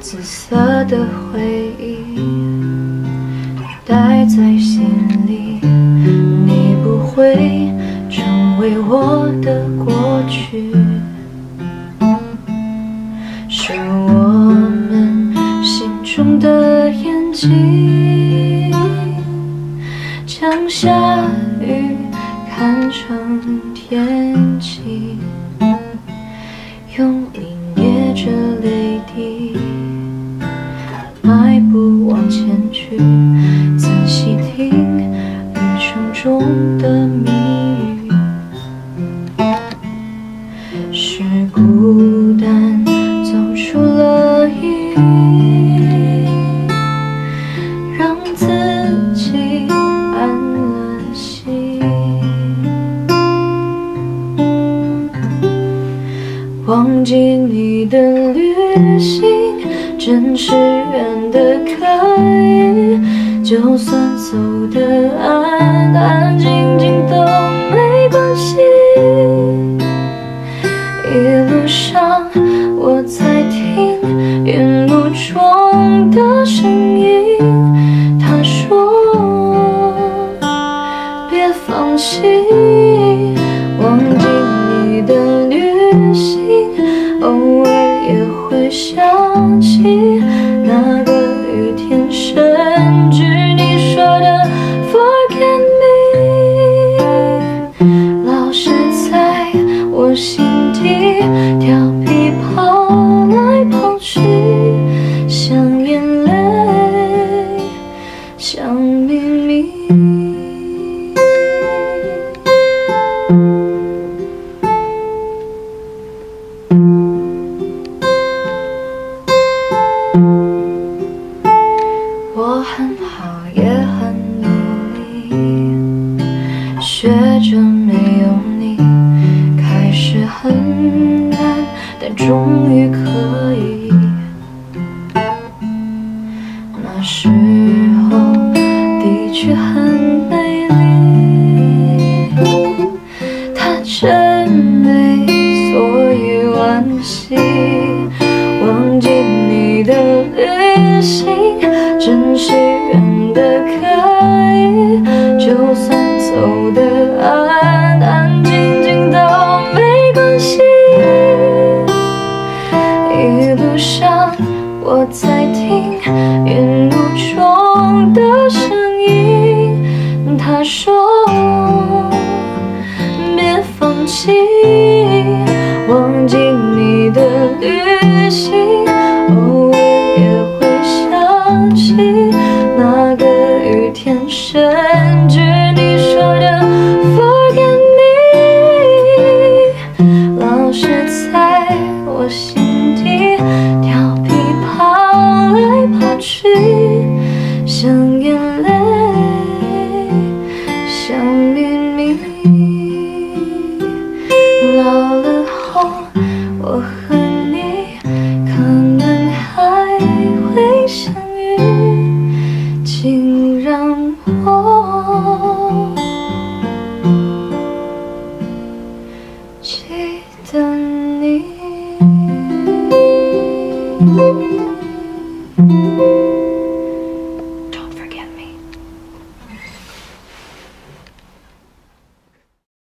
紫色的回忆带在心里，你不会成为我的过去，是我们心中的眼睛，将下雨看成天气，用力捏着泪滴，步往前去，仔细听旅程中的谜语，是孤单走出了意义，让自己安了心。忘记你的旅行，真是远的，就算走的安安静静都没关系。一路上像秘密。我很好，也很努力，学着没有你开始很难，但终于可以。很美丽，它真美，所以惋惜。忘记你的旅行，真是远的可以，就算走的安安静静都没关系。一路上我在听云雾中的声音，他说别放弃，Música